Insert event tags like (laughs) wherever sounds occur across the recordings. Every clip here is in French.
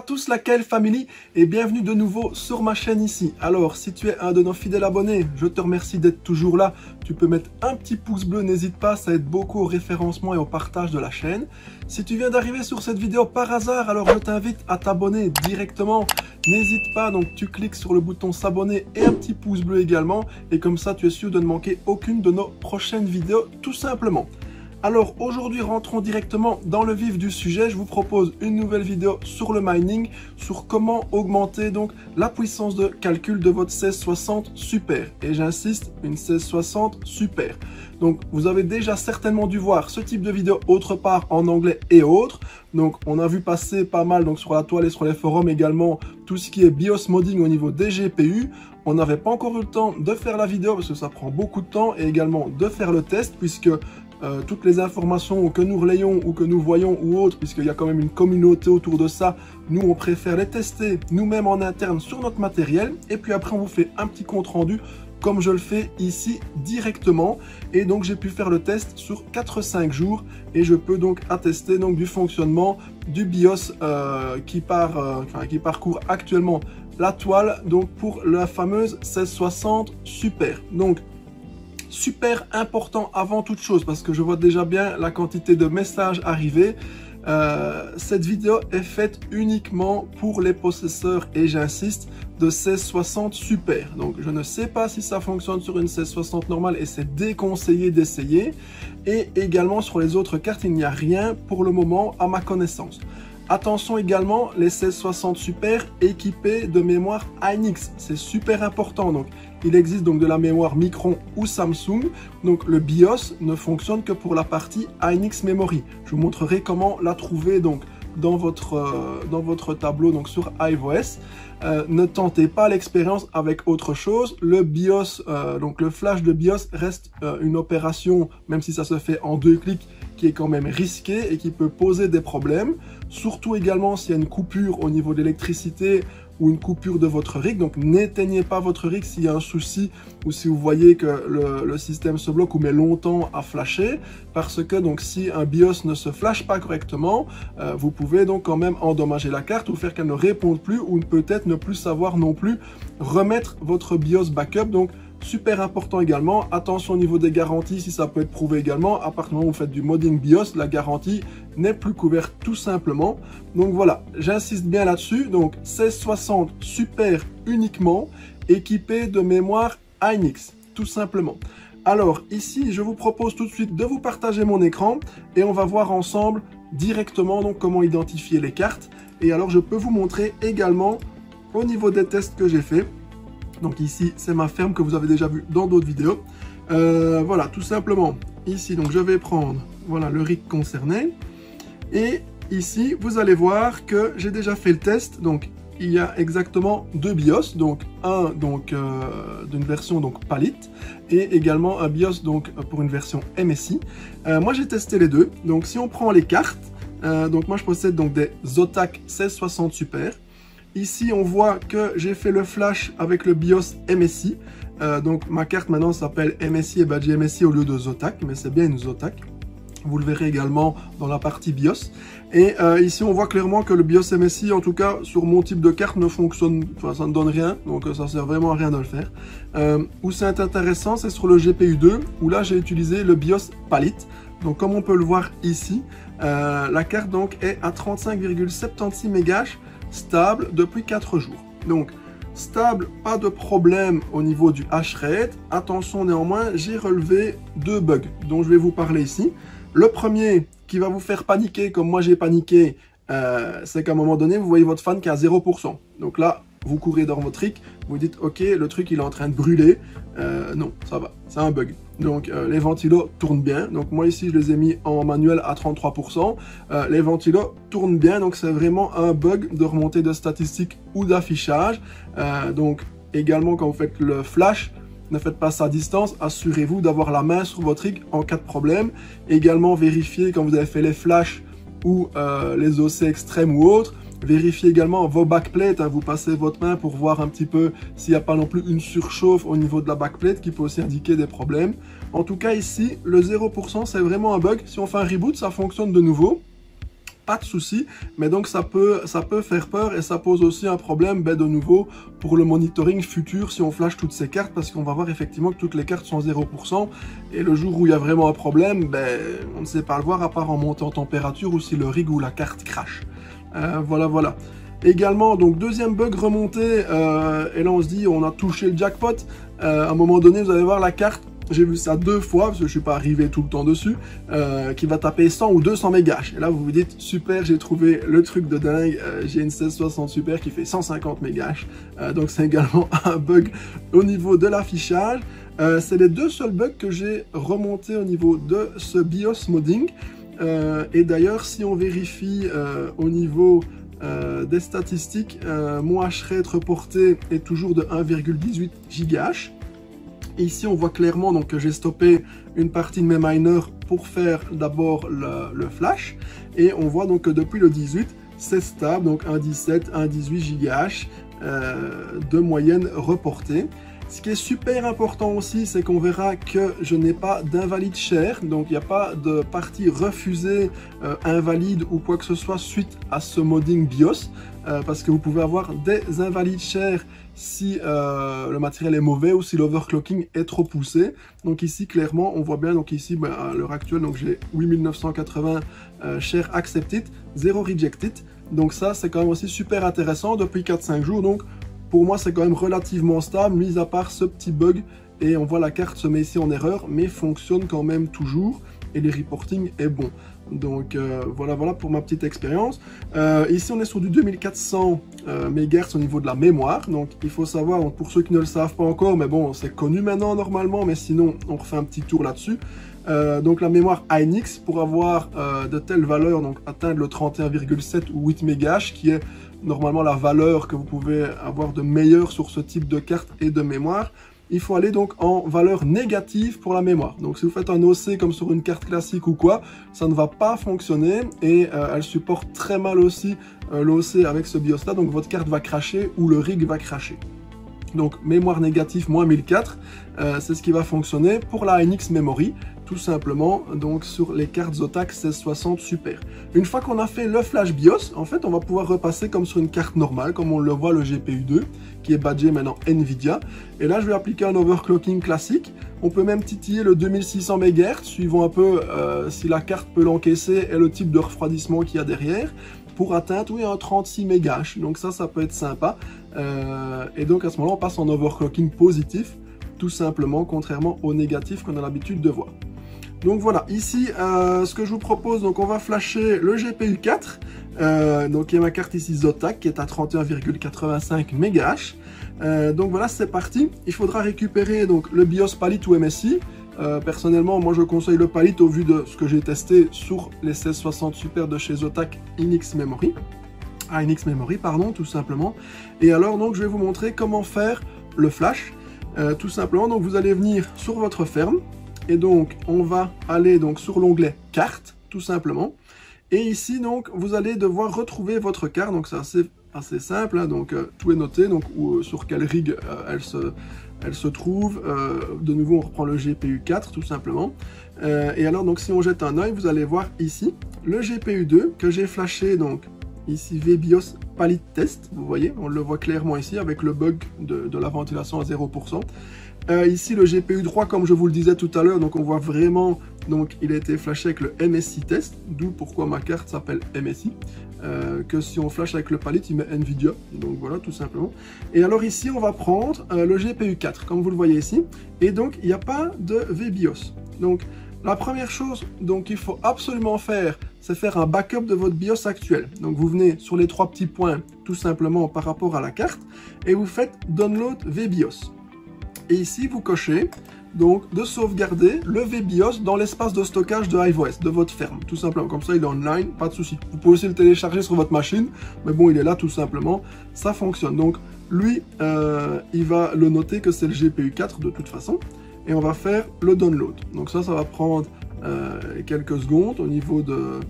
tous la KL Family et bienvenue de nouveau sur ma chaîne ici. Alors si tu es un de nos fidèles abonnés, je te remercie d'être toujours là. Tu peux mettre un petit pouce bleu, n'hésite pas, ça aide beaucoup au référencement et au partage de la chaîne. Si tu viens d'arriver sur cette vidéo par hasard, alors je t'invite à t'abonner directement. N'hésite pas, donc tu cliques sur le bouton s'abonner et un petit pouce bleu également. Et comme ça tu es sûr de ne manquer aucune de nos prochaines vidéos tout simplement. Alors aujourd'hui rentrons directement dans le vif du sujet. Je vous propose une nouvelle vidéo sur le mining, sur comment augmenter donc la puissance de calcul de votre 1660 Super. Et j'insiste, une 1660 Super. Donc vous avez déjà certainement dû voir ce type de vidéo autre part en anglais et autres. Donc on a vu passer pas mal donc sur la toile et sur les forums également tout ce qui est BIOS modding au niveau des GPU. On n'avait pas encore eu le temps de faire la vidéo parce que ça prend beaucoup de temps et également de faire le test puisque euh, toutes les informations que nous relayons ou que nous voyons ou autres, puisqu'il y a quand même une communauté autour de ça, nous on préfère les tester nous-mêmes en interne sur notre matériel. Et puis après on vous fait un petit compte rendu comme je le fais ici directement. Et donc j'ai pu faire le test sur 4-5 jours. Et je peux donc attester donc du fonctionnement du BIOS euh, qui, part, euh, parcourt actuellement la toile donc pour la fameuse 1660 Super. Donc super important avant toute chose parce que je vois déjà bien la quantité de messages arrivés. Euh, cette vidéo est faite uniquement pour les possesseurs et j'insiste de 1660 Super. Donc je ne sais pas si ça fonctionne sur une 1660 normale et c'est déconseillé d'essayer. Et également sur les autres cartes, il n'y a rien pour le moment à ma connaissance. Attention également, les 1660 Super équipés de mémoire Hynix, c'est super important. Donc, il existe donc de la mémoire Micron ou Samsung. Donc, le BIOS ne fonctionne que pour la partie Hynix Memory. Je vous montrerai comment la trouver donc dans votre, euh, dans votre tableau donc sur iOS. Euh, ne tentez pas l'expérience avec autre chose. Le BIOS, euh, donc le flash de BIOS reste une opération, même si ça se fait en deux clics, qui est quand même risqué et qui peut poser des problèmes. Surtout également s'il y a une coupure au niveau d'électricité ou une coupure de votre rig. Donc n'éteignez pas votre rig s'il y a un souci ou si vous voyez que le, système se bloque ou met longtemps à flasher. Parce que donc si un BIOS ne se flash pas correctement, euh, vous pouvez donc quand même endommager la carte ou faire qu'elle ne réponde plus ou peut-être ne plus savoir non plus remettre votre BIOS backup. Donc Super important également, attention au niveau des garanties, si ça peut être prouvé également, à partir du moment où vous faites du modding BIOS, la garantie n'est plus couverte tout simplement. Donc voilà, j'insiste bien là-dessus, donc 1660 Super uniquement, équipé de mémoire Hynix, tout simplement. Alors ici, je vous propose tout de suite de vous partager mon écran et on va voir ensemble directement donc comment identifier les cartes. Et alors je peux vous montrer également au niveau des tests que j'ai fait donc ici, c'est ma ferme que vous avez déjà vu dans d'autres vidéos. Euh, voilà, tout simplement. Ici, donc je vais prendre voilà, le rig concerné. Et ici, vous allez voir que j'ai déjà fait le test. Donc, il y a exactement deux BIOS. Donc, un donc euh, d'une version donc Palit et également un BIOS donc pour une version MSI. Euh, moi, j'ai testé les deux. Donc, si on prend les cartes, donc moi, je possède donc des Zotac 1660 Super. Ici, on voit que j'ai fait le flash avec le BIOS MSI. Euh, donc, ma carte maintenant s'appelle MSI et badge MSI au lieu de Zotac, mais c'est bien une Zotac. Vous le verrez également dans la partie BIOS. Et euh, ici, on voit clairement que le BIOS MSI, en tout cas, sur mon type de carte, ne fonctionne, ça ne donne rien. Donc, ça sert vraiment à rien de le faire. Euh, où c'est intéressant, c'est sur le GPU 2, où là, j'ai utilisé le BIOS Palit. Donc, comme on peut le voir ici, la carte donc est à 35,76 MHz stable depuis 4 jours. Donc, stable, pas de problème au niveau du hash rate. Attention néanmoins, j'ai relevé deux bugs dont je vais vous parler ici. Le premier qui va vous faire paniquer comme moi j'ai paniqué, euh, c'est qu'à un moment donné, vous voyez votre fan qui est à 0%. Donc là, vous courez dans votre trick, vous dites ok, le truc il est en train de brûler. Euh, non, ça va, c'est un bug. Donc euh, les ventilos tournent bien. Donc moi ici je les ai mis en manuel à 33%. Euh, les ventilos tournent bien, donc c'est vraiment un bug de remontée de statistiques ou d'affichage. donc également quand vous faites le flash, ne faites pas ça à distance, assurez-vous d'avoir la main sur votre rig en cas de problème. Également vérifiez quand vous avez fait les flashs ou les OC extrêmes ou autres, Vérifiez également vos backplates, hein. vous passez votre main pour voir un petit peu s'il n'y a pas non plus une surchauffe au niveau de la backplate qui peut aussi indiquer des problèmes. En tout cas ici, le 0% c'est vraiment un bug. Si on fait un reboot, ça fonctionne de nouveau. pas de souci, mais donc ça peut, ça peut faire peur et ça pose aussi un problème ben, de nouveau pour le monitoring futur si on flash toutes ces cartes parce qu'on va voir effectivement que toutes les cartes sont 0% et le jour où il y a vraiment un problème, ben, on ne sait pas le voir à part en montant en température ou si le rig ou la carte crash. Euh, voilà, voilà. Également, donc deuxième bug remonté, euh, et là on se dit on a touché le jackpot. Euh, à un moment donné, vous allez voir la carte, j'ai vu ça deux fois, parce que je suis pas arrivé tout le temps dessus, qui va taper 100 ou 200 mégash. Et là vous vous dites, super, j'ai trouvé le truc de dingue, j'ai une 1660 Super qui fait 150 mégash. donc c'est également (laughs) un bug au niveau de l'affichage. c'est les deux seuls bugs que j'ai remontés au niveau de ce BIOS modding. Et d'ailleurs, si on vérifie au niveau euh, des statistiques, euh, mon rate reporté est toujours de 1,18 GHz. Ici, on voit clairement donc, que j'ai stoppé une partie de mes miners pour faire d'abord le, flash. Et on voit donc que depuis le 18, c'est stable, donc 1,17, 1,18 GHz de moyenne reportée. Ce qui est super important aussi, c'est qu'on verra que je n'ai pas d'invalide cher, donc il n'y a pas de partie refusée, euh, invalide ou quoi que ce soit suite à ce modding BIOS, euh, parce que vous pouvez avoir des invalides chers si euh, le matériel est mauvais ou si l'overclocking est trop poussé. Donc ici, clairement, on voit bien, donc ici, ben, à l'heure actuelle, j'ai 8980 cher accepted, 0 rejected. Donc ça, c'est quand même aussi super intéressant depuis 4-5 jours. Donc pour moi, c'est quand même relativement stable, mis à part ce petit bug. Et on voit la carte se met ici en erreur, mais fonctionne quand même toujours. Et le reporting est bon. Donc euh, voilà, voilà pour ma petite expérience. Euh, ici, on est sur du 2400 euh, MHz au niveau de la mémoire. Donc il faut savoir, pour ceux qui ne le savent pas encore, mais bon, c'est connu maintenant normalement, mais sinon, on refait un petit tour là-dessus. donc la mémoire Hynix, pour avoir de telles valeurs, donc atteindre le 31,7 ou 8 MHz, qui est normalement la valeur que vous pouvez avoir de meilleur sur ce type de carte et de mémoire, il faut aller donc en valeur négative pour la mémoire. Donc si vous faites un OC comme sur une carte classique ou quoi, ça ne va pas fonctionner et euh, elle supporte très mal aussi euh, l'OC avec ce BIOS là, donc votre carte va cracher ou le rig va cracher. Donc mémoire négative moins 1004, euh, c'est ce qui va fonctionner pour la NX Memory tout simplement donc sur les cartes Zotac 1660 Super. Une fois qu'on a fait le flash BIOS, en fait on va pouvoir repasser comme sur une carte normale, comme on le voit le GPU 2, qui est badgé maintenant Nvidia. Et là je vais appliquer un overclocking classique. On peut même titiller le 2600 MHz, suivant un peu euh, si la carte peut l'encaisser et le type de refroidissement qu'il y a derrière pour atteindre oui, un 36 MHz. Donc ça, ça peut être sympa. Euh, et donc à ce moment-là, on passe en overclocking positif, tout simplement, contrairement au négatif qu'on a l'habitude de voir. Donc voilà, ici, euh, ce que je vous propose, donc on va flasher le GPU 4, euh, donc il y a ma carte ici Zotac qui est à 31,85 MHz. Euh, donc voilà, c'est parti. Il faudra récupérer donc le BIOS Palit ou MSI. personnellement, moi je conseille le Palit au vu de ce que j'ai testé sur les 1660 Super de chez Zotac Inix Memory. Ah, Inix Memory, pardon, tout simplement. Et alors, donc, je vais vous montrer comment faire le flash. tout simplement, donc vous allez venir sur votre ferme, et donc, on va aller donc sur l'onglet carte, tout simplement. Et ici, donc, vous allez devoir retrouver votre carte. Donc, c'est assez, simple. Hein. donc, euh, tout est noté. Donc, euh, sur quelle rig euh, elle, se, elle se trouve. de nouveau, on reprend le GPU 4, tout simplement. et alors, donc, si on jette un oeil, vous allez voir ici le GPU 2 que j'ai flashé. Donc, ici VBIOS Palit Test. Vous voyez, on le voit clairement ici avec le bug de, de la ventilation à 0%. Euh, ici, le GPU 3, comme je vous le disais tout à l'heure, donc on voit vraiment, donc il a été flashé avec le MSI test, d'où pourquoi ma carte s'appelle MSI, euh, que si on flash avec le palit, il met NVIDIA, donc voilà, tout simplement. Et alors ici, on va prendre euh, le GPU 4, comme vous le voyez ici, et donc il n'y a pas de VBIOS. Donc la première chose qu'il faut absolument faire, c'est faire un backup de votre BIOS actuel. Donc vous venez sur les trois petits points, tout simplement par rapport à la carte, et vous faites Download VBIOS. Et ici, vous cochez donc de sauvegarder le VBIOS dans l'espace de stockage de HiveOS, de votre ferme, tout simplement. Comme ça, il est online, pas de souci. Vous pouvez aussi le télécharger sur votre machine, mais bon, il est là tout simplement. Ça fonctionne. Donc, lui, euh, il va le noter que c'est le GPU 4 de toute façon. Et on va faire le download. Donc ça, ça va prendre euh, quelques secondes au niveau de,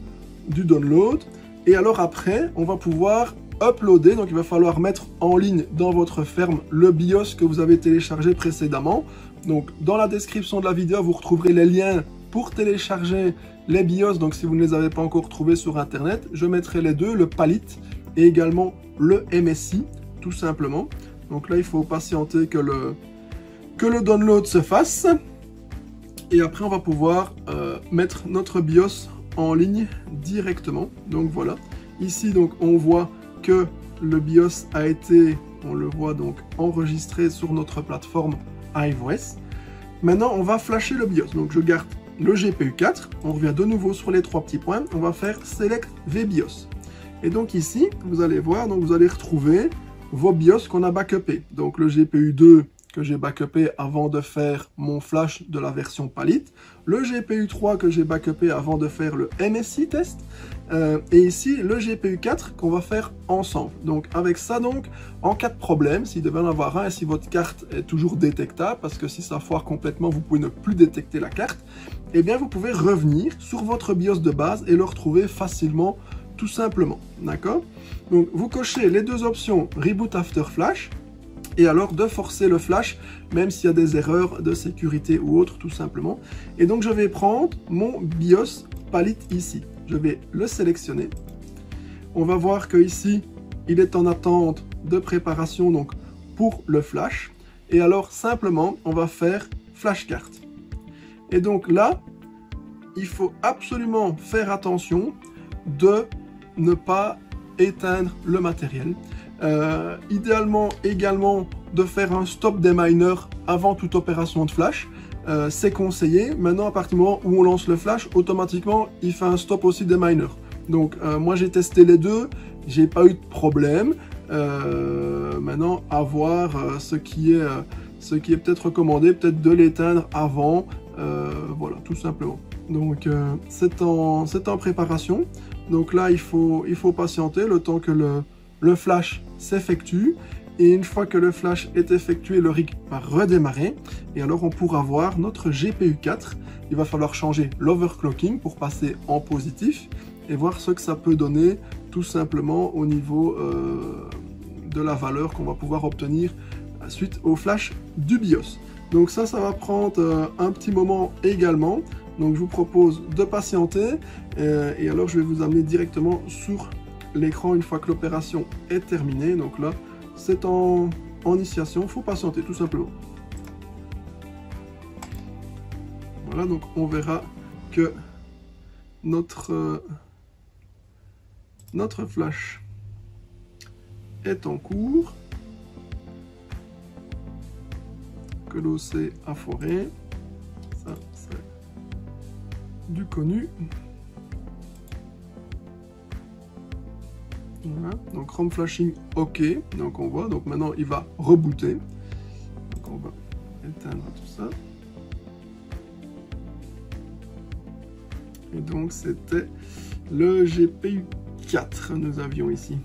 du download. Et alors après, on va pouvoir uploader. Donc il va falloir mettre en ligne dans votre ferme le BIOS que vous avez téléchargé précédemment. Donc dans la description de la vidéo, vous retrouverez les liens pour télécharger les BIOS, donc si vous ne les avez pas encore trouvés sur internet, je mettrai les deux, le Palit et également le MSI, tout simplement. Donc là, il faut patienter que le, que le download se fasse. Et après, on va pouvoir euh, mettre notre BIOS en ligne directement. Donc voilà. Ici, donc, on voit que le BIOS a été, on le voit donc, enregistré sur notre plateforme iOS. Maintenant, on va flasher le BIOS. Donc, je garde le GPU 4. On revient de nouveau sur les trois petits points. On va faire Select VBIOS. Et donc ici, vous allez voir, donc vous allez retrouver vos BIOS qu'on a backupé. Donc le GPU 2 que j'ai backupé avant de faire mon flash de la version Palit, le GPU 3 que j'ai backupé avant de faire le MSI test, euh, et ici le GPU 4 qu'on va faire ensemble. Donc avec ça donc, en cas de problème, s'il devait en avoir un et si votre carte est toujours détectable, parce que si ça foire complètement, vous pouvez ne plus détecter la carte, eh bien vous pouvez revenir sur votre BIOS de base et le retrouver facilement tout simplement, d'accord? Donc vous cochez les deux options Reboot After Flash et alors de forcer le flash, même s'il y a des erreurs de sécurité ou autre, tout simplement. Et donc je vais prendre mon BIOS Palit ici. Je vais le sélectionner. On va voir que ici, il est en attente de préparation donc pour le flash. Et alors simplement, on va faire flash carte. Et donc là, il faut absolument faire attention de ne pas éteindre le matériel. Euh, idéalement également de faire un stop des miners avant toute opération de flash. Euh, c'est conseillé. Maintenant, à partir du moment où on lance le flash, automatiquement, il fait un stop aussi des miners. Donc, euh, moi, j'ai testé les deux. J'ai pas eu de problème. maintenant, à voir ce qui est, est peut-être recommandé, peut-être de l'éteindre avant. voilà, tout simplement. Donc, c'est en, en préparation. Donc là, il faut, il faut patienter le temps que le, le flash s'effectue. Et une fois que le flash est effectué, le rig va redémarrer. Et alors, on pourra voir notre GPU 4. Il va falloir changer l'overclocking pour passer en positif et voir ce que ça peut donner tout simplement au niveau euh, de la valeur qu'on va pouvoir obtenir suite au flash du BIOS. Donc ça, ça va prendre euh, un petit moment également. Donc je vous propose de patienter euh, et alors je vais vous amener directement sur l'écran une fois que l'opération est terminée. Donc là, c'est en, initiation, faut patienter tout simplement. Voilà, donc on verra que notre, euh, notre flash est en cours. Que l'eau s'est afforé. Ça, c'est du connu. Donc Chrome flashing OK. Donc on voit. Donc maintenant il va rebooter. Donc on va éteindre tout ça. Et donc c'était le GPU 4 nous avions ici.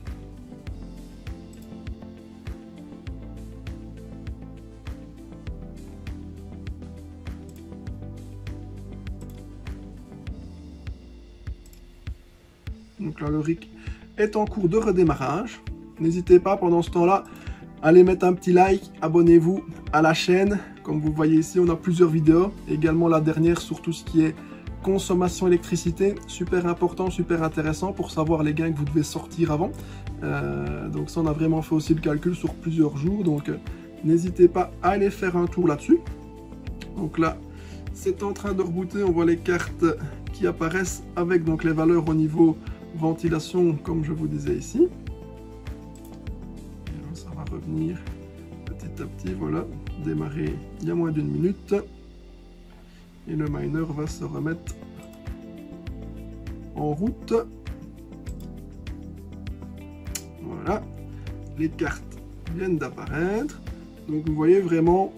Donc là, le RIC en cours de redémarrage. N'hésitez pas pendant ce temps-là à aller mettre un petit like, abonnez-vous à la chaîne. Comme vous voyez ici, on a plusieurs vidéos. Également la dernière sur tout ce qui est consommation électricité. Super important, super intéressant pour savoir les gains que vous devez sortir avant. Euh, donc ça, on a vraiment fait aussi le calcul sur plusieurs jours. Donc euh, n'hésitez pas à aller faire un tour là-dessus. Donc là, c'est en train de rebooter. On voit les cartes qui apparaissent avec donc les valeurs au niveau ventilation comme je vous disais ici. ça va revenir petit à petit, voilà, démarrer il y a moins d'une minute. Et le miner va se remettre en route. Voilà, les cartes viennent d'apparaître. Donc vous voyez vraiment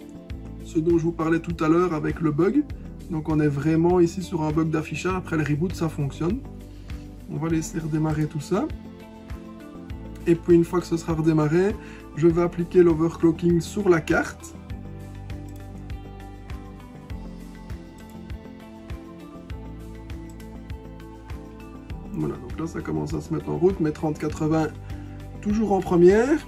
ce dont je vous parlais tout à l'heure avec le bug. Donc on est vraiment ici sur un bug d'affichage. Après le reboot, ça fonctionne. On va laisser redémarrer tout ça. Et puis une fois que ce sera redémarré, je vais appliquer l'overclocking sur la carte. Voilà, donc là ça commence à se mettre en route, mais 3080 toujours en première.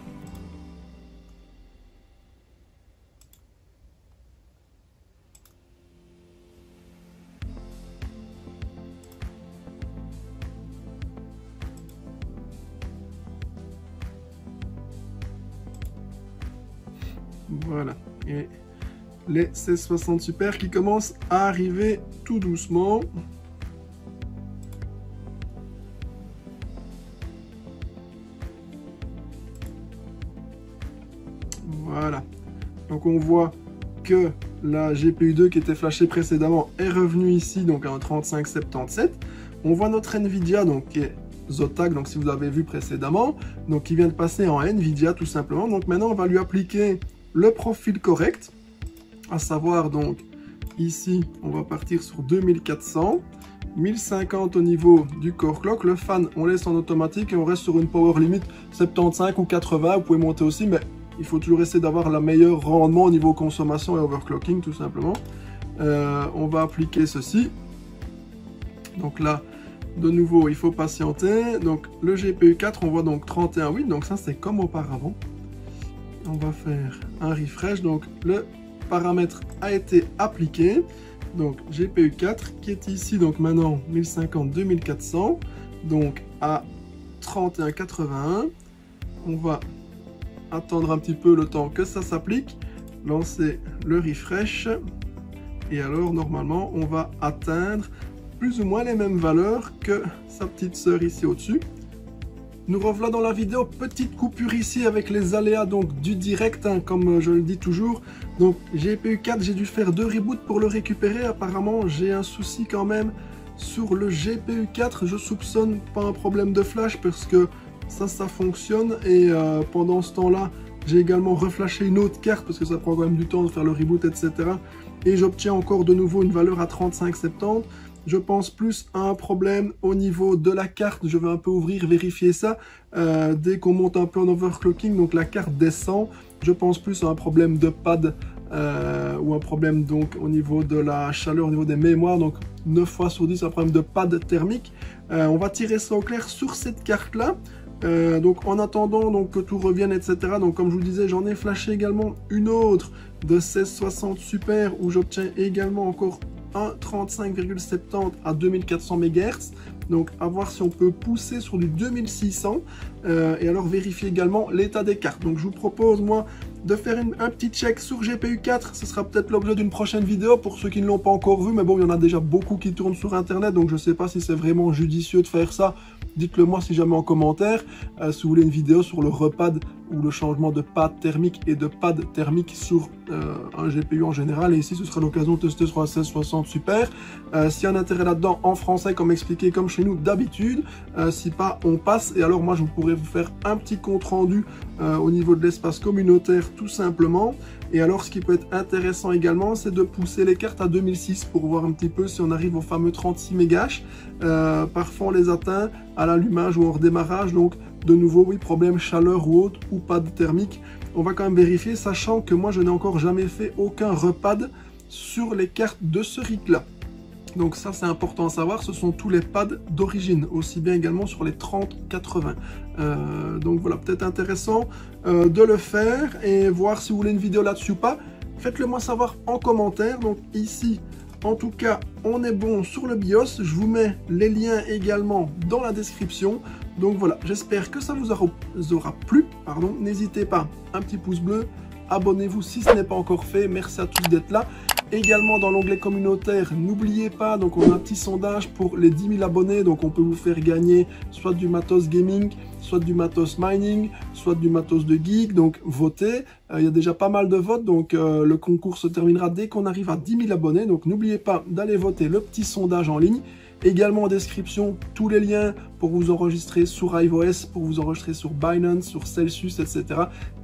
Voilà. Et les 1660 Super qui commencent à arriver tout doucement. Voilà. Donc on voit que la GPU2 qui était flashée précédemment est revenue ici, donc à un 3577. On voit notre Nvidia, donc qui est Zotac, donc si vous l'avez vu précédemment, donc qui vient de passer en Nvidia tout simplement. Donc maintenant on va lui appliquer le profil correct, à savoir donc ici on va partir sur 2400, 1050 au niveau du core clock, le fan on laisse en automatique et on reste sur une power limit 75 ou 80, vous pouvez monter aussi, mais il faut toujours essayer d'avoir le meilleur rendement au niveau consommation et overclocking tout simplement. Euh, on va appliquer ceci. Donc là, de nouveau, il faut patienter. Donc le GPU 4, on voit donc 31.8, donc ça c'est comme auparavant. On va faire un refresh, donc le paramètre a été appliqué. Donc GPU 4 qui est ici, donc maintenant 1050-2400, donc à 31,81. On va attendre un petit peu le temps que ça s'applique, lancer le refresh, et alors normalement on va atteindre plus ou moins les mêmes valeurs que sa petite sœur ici au-dessus. Nous revoilà dans la vidéo, petite coupure ici avec les aléas donc du direct, hein, comme je le dis toujours. Donc GPU 4, j'ai dû faire deux reboots pour le récupérer. Apparemment, j'ai un souci quand même sur le GPU 4. Je soupçonne pas un problème de flash parce que ça, ça fonctionne. Et euh, pendant ce temps-là, j'ai également reflashé une autre carte parce que ça prend quand même du temps de faire le reboot, etc. Et j'obtiens encore de nouveau une valeur à 35,70. Je pense plus à un problème au niveau de la carte. Je vais un peu ouvrir, vérifier ça. Euh, dès qu'on monte un peu en overclocking, donc la carte descend. Je pense plus à un problème de pad euh, ou un problème donc au niveau de la chaleur, au niveau des mémoires. Donc 9 fois sur 10, un problème de pad thermique. on va tirer ça au clair sur cette carte-là. Euh, donc en attendant donc, que tout revienne, etc. Donc comme je vous disais, j'en ai flashé également une autre de 1660 Super où j'obtiens également encore un 35,70 à 2400 MHz. Donc à voir si on peut pousser sur du 2600 euh, et alors vérifier également l'état des cartes. Donc je vous propose moi de faire un petit check sur GPU 4. Ce sera peut-être l'objet d'une prochaine vidéo pour ceux qui ne l'ont pas encore vu. Mais bon, il y en a déjà beaucoup qui tournent sur Internet. Donc je ne sais pas si c'est vraiment judicieux de faire ça. Dites-le moi si jamais en commentaire. Euh, si vous voulez une vidéo sur le repad ou le changement de pad thermique et de pad thermique sur euh, un GPU en général. Et ici, ce sera l'occasion de tester sur un 1660 Super. Euh, S'il y a un intérêt là-dedans en français, comme expliqué, comme chez nous d'habitude. si pas, on passe. Et alors moi, je pourrais vous faire un petit compte rendu au niveau de l'espace communautaire tout simplement. Et alors ce qui peut être intéressant également, c'est de pousser les cartes à 2006 pour voir un petit peu si on arrive au fameux 36 mégash. Euh, parfois on les atteint à l'allumage ou en redémarrage, donc de nouveau oui, problème chaleur ou autre ou pas de thermique. On va quand même vérifier, sachant que moi je n'ai encore jamais fait aucun repad sur les cartes de ce RIC là. Donc ça c'est important à savoir, ce sont tous les pads d'origine, aussi bien également sur les 30-80. Euh, donc voilà, peut-être intéressant euh, de le faire et voir si vous voulez une vidéo là-dessus ou pas. Faites-le moi savoir en commentaire. Donc ici, en tout cas, on est bon sur le BIOS. Je vous mets les liens également dans la description. Donc voilà, j'espère que ça vous aura, aura plu. N'hésitez pas, un petit pouce bleu, abonnez-vous si ce n'est pas encore fait. Merci à tous d'être là. Également dans l'onglet communautaire, n'oubliez pas, donc on a un petit sondage pour les 10 000 abonnés, donc on peut vous faire gagner soit du matos gaming, soit du matos mining, soit du matos de geek, donc votez. Euh, il y a déjà pas mal de votes, donc euh, le concours se terminera dès qu'on arrive à 10 000 abonnés, donc n'oubliez pas d'aller voter le petit sondage en ligne. Également en description, tous les liens pour vous enregistrer sur iOS, pour vous enregistrer sur Binance, sur Celsius, etc.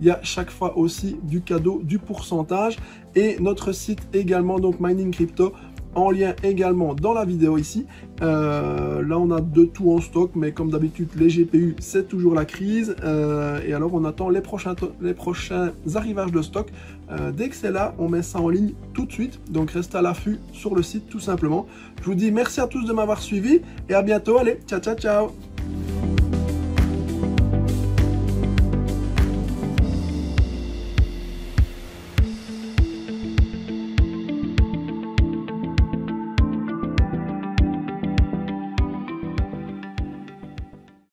Il y a chaque fois aussi du cadeau, du pourcentage. Et notre site également, donc Mining Crypto, en lien également dans la vidéo ici. Euh, là, on a de tout en stock, mais comme d'habitude, les GPU, c'est toujours la crise. Euh, et alors, on attend les prochains, arrivages de stock. Euh, dès que c'est là, on met ça en ligne tout de suite. Donc, restez à l'affût sur le site, tout simplement. Je vous dis merci à tous de m'avoir suivi et à bientôt. Allez, ciao, ciao, ciao